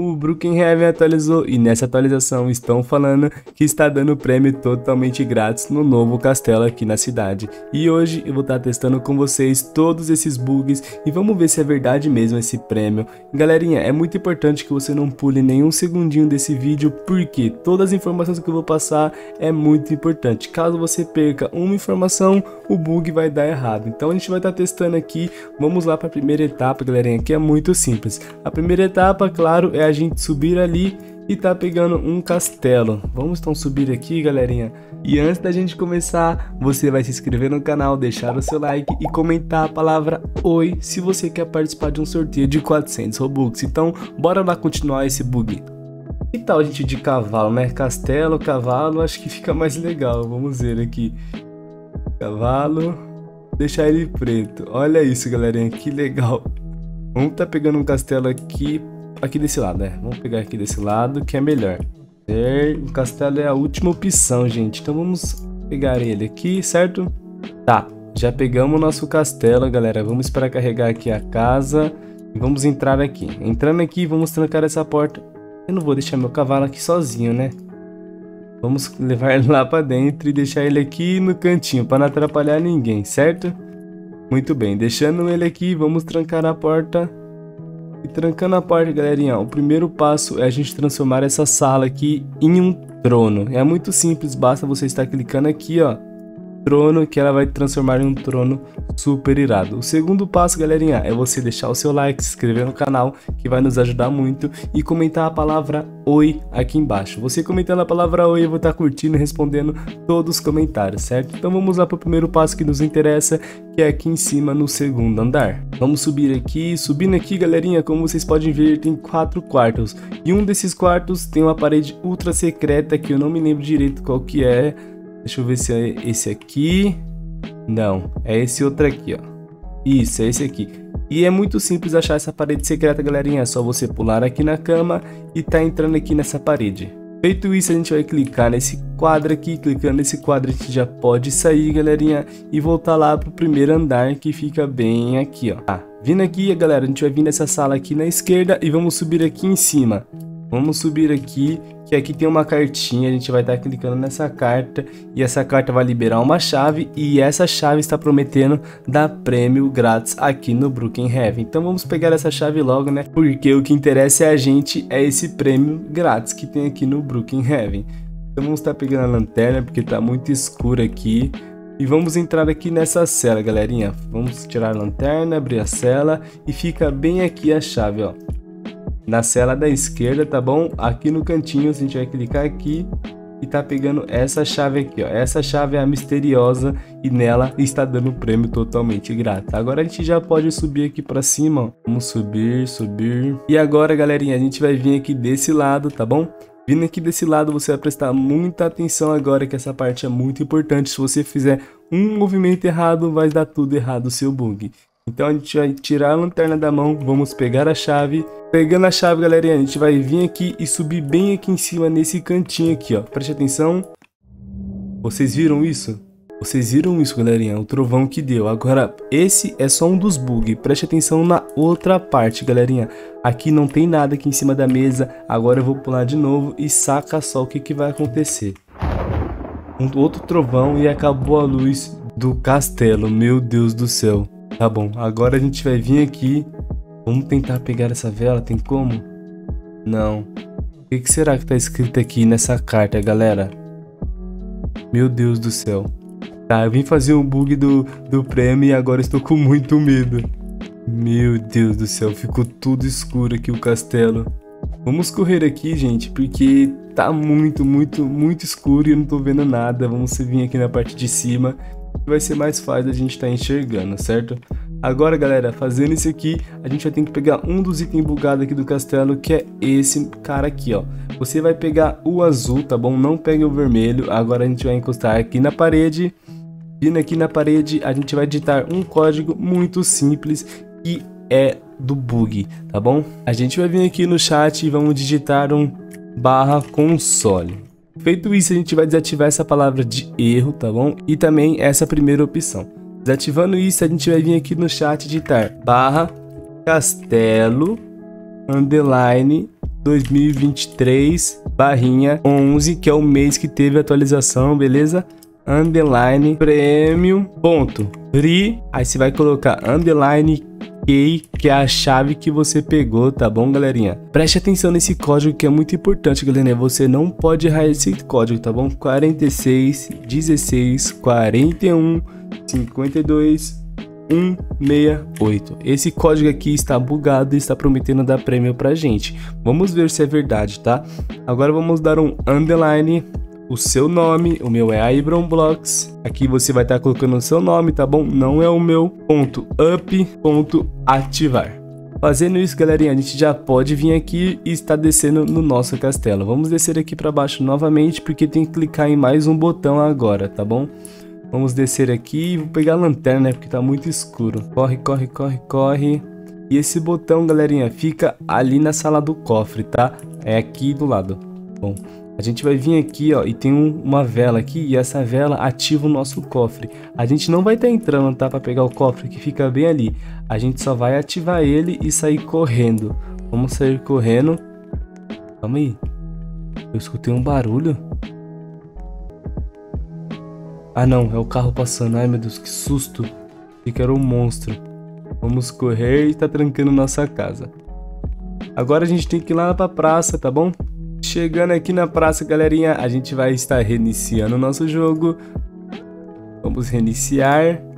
o Brookhaven atualizou e nessa atualização estão falando que está dando prêmio totalmente grátis no novo castelo aqui na cidade. E hoje eu vou estar testando com vocês todos esses bugs e vamos ver se é verdade mesmo esse prêmio. Galerinha, é muito importante que você não pule nenhum segundinho desse vídeo porque todas as informações que eu vou passar é muito importante. Caso você perca uma informação, o bug vai dar errado. Então a gente vai estar testando aqui, vamos lá para a primeira etapa, galerinha, que é muito simples. A primeira etapa, claro, é a gente subir ali e tá pegando um castelo. Vamos então subir aqui, galerinha. E antes da gente começar, você vai se inscrever no canal, deixar o seu like e comentar a palavra OI se você quer participar de um sorteio de 400 Robux. Então, bora lá continuar esse bug. Que tal a gente de cavalo, né? Castelo, cavalo, acho que fica mais legal. Vamos ver aqui. Cavalo, deixar ele preto. Olha isso, galerinha, que legal. Vamos tá pegando um castelo aqui aqui desse lado, né? Vamos pegar aqui desse lado, que é melhor. O castelo é a última opção, gente. Então vamos pegar ele aqui, certo? Tá, já pegamos o nosso castelo, galera. Vamos esperar carregar aqui a casa e vamos entrar aqui. Entrando aqui, vamos trancar essa porta. Eu não vou deixar meu cavalo aqui sozinho, né? Vamos levar ele lá para dentro e deixar ele aqui no cantinho para não atrapalhar ninguém, certo? Muito bem, deixando ele aqui, vamos trancar a porta e trancando a porta, galerinha, o primeiro passo é a gente transformar essa sala aqui em um trono. É muito simples, basta você estar clicando aqui, ó, trono que ela vai transformar em um trono super irado. O segundo passo, galerinha, é você deixar o seu like, se inscrever no canal, que vai nos ajudar muito, e comentar a palavra Oi aqui embaixo. Você comentando a palavra Oi, eu vou estar curtindo e respondendo todos os comentários, certo? Então vamos lá para o primeiro passo que nos interessa, que é aqui em cima no segundo andar. Vamos subir aqui, subindo aqui, galerinha, como vocês podem ver, tem quatro quartos, e um desses quartos tem uma parede ultra secreta que eu não me lembro direito qual que é, Deixa eu ver se é esse aqui. Não, é esse outro aqui, ó. Isso, é esse aqui. E é muito simples achar essa parede secreta, galerinha. É só você pular aqui na cama e tá entrando aqui nessa parede. Feito isso, a gente vai clicar nesse quadro aqui. Clicando nesse quadro, a gente já pode sair, galerinha. E voltar lá pro primeiro andar, que fica bem aqui, ó. Ah, vindo aqui, galera, a gente vai vir nessa sala aqui na esquerda e vamos subir aqui em cima. Vamos subir aqui, que aqui tem uma cartinha, a gente vai estar tá clicando nessa carta e essa carta vai liberar uma chave e essa chave está prometendo dar prêmio grátis aqui no Brookhaven. Então vamos pegar essa chave logo, né? Porque o que interessa é a gente, é esse prêmio grátis que tem aqui no Brookhaven. Então vamos estar tá pegando a lanterna porque está muito escuro aqui. E vamos entrar aqui nessa cela, galerinha. Vamos tirar a lanterna, abrir a cela e fica bem aqui a chave, ó na cela da esquerda, tá bom? Aqui no cantinho a gente vai clicar aqui e tá pegando essa chave aqui, ó. Essa chave é a misteriosa e nela está dando prêmio totalmente grátis. Agora a gente já pode subir aqui para cima, ó. Vamos subir, subir. E agora, galerinha, a gente vai vir aqui desse lado, tá bom? Vindo aqui desse lado, você vai prestar muita atenção agora que essa parte é muito importante. Se você fizer um movimento errado, vai dar tudo errado o seu bug. Então a gente vai tirar a lanterna da mão, vamos pegar a chave. Pegando a chave, galerinha, a gente vai vir aqui e subir bem aqui em cima, nesse cantinho aqui, ó. Preste atenção. Vocês viram isso? Vocês viram isso, galerinha? O trovão que deu. Agora, esse é só um dos bugs. Preste atenção na outra parte, galerinha. Aqui não tem nada aqui em cima da mesa. Agora eu vou pular de novo e saca só o que, que vai acontecer. Um outro trovão e acabou a luz do castelo. Meu Deus do céu. Tá bom, agora a gente vai vir aqui. Vamos tentar pegar essa vela, tem como? Não. O que, que será que tá escrito aqui nessa carta, galera? Meu Deus do céu. Tá, eu vim fazer um bug do, do prêmio e agora estou com muito medo. Meu Deus do céu, ficou tudo escuro aqui o castelo. Vamos correr aqui, gente, porque tá muito, muito, muito escuro e eu não tô vendo nada. Vamos vir aqui na parte de cima vai ser mais fácil a gente estar tá enxergando, certo? Agora, galera, fazendo isso aqui, a gente vai ter que pegar um dos itens bugados aqui do castelo, que é esse cara aqui, ó. Você vai pegar o azul, tá bom? Não pegue o vermelho. Agora a gente vai encostar aqui na parede. Vindo aqui na parede, a gente vai digitar um código muito simples que é do bug, tá bom? A gente vai vir aqui no chat e vamos digitar um barra console. Feito isso, a gente vai desativar essa palavra de erro, tá bom? E também essa primeira opção. Desativando isso, a gente vai vir aqui no chat digitar barra castelo underline 2023 barrinha 11, que é o mês que teve atualização, beleza? Underline premium ponto free, aí você vai colocar underline key, que é a chave que você pegou, tá bom, galerinha? Preste atenção nesse código que é muito importante, galerinha. Você não pode errar esse código, tá bom? 46 16 41 52 168. Esse código aqui está bugado e está prometendo dar prêmio pra gente. Vamos ver se é verdade, tá? Agora vamos dar um underline, o seu nome, o meu é Ibronblocks. Aqui você vai estar tá colocando o seu nome, tá bom? Não é o meu. Ponto up, ponto ativar. Fazendo isso, galerinha, a gente já pode vir aqui e está descendo no nosso castelo. Vamos descer aqui para baixo novamente, porque tem que clicar em mais um botão agora, tá bom? Vamos descer aqui e vou pegar a lanterna, né? Porque tá muito escuro. Corre, corre, corre, corre. E esse botão, galerinha, fica ali na sala do cofre, tá? É aqui do lado. Bom, a gente vai vir aqui, ó, e tem um, uma vela aqui, e essa vela ativa o nosso cofre. A gente não vai estar tá entrando, tá? Pra pegar o cofre, que fica bem ali. A gente só vai ativar ele e sair correndo. Vamos sair correndo. Calma aí. Eu escutei um barulho. Ah não, é o carro passando. Ai meu Deus, que susto. Achei que era um monstro. Vamos correr e tá trancando nossa casa. Agora a gente tem que ir lá pra praça, tá bom? Chegando aqui na praça, galerinha, a gente vai estar reiniciando o nosso jogo. Vamos reiniciar.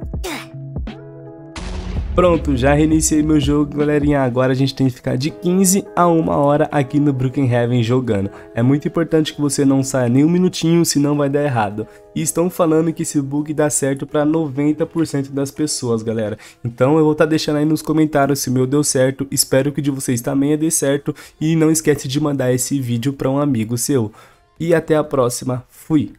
Pronto, já reiniciei meu jogo, galerinha. Agora a gente tem que ficar de 15 a 1 hora aqui no Brookhaven jogando. É muito importante que você não saia nem um minutinho, senão vai dar errado. E estão falando que esse bug dá certo para 90% das pessoas, galera. Então eu vou estar tá deixando aí nos comentários se o meu deu certo. Espero que de vocês também dê certo. E não esquece de mandar esse vídeo para um amigo seu. E até a próxima. Fui!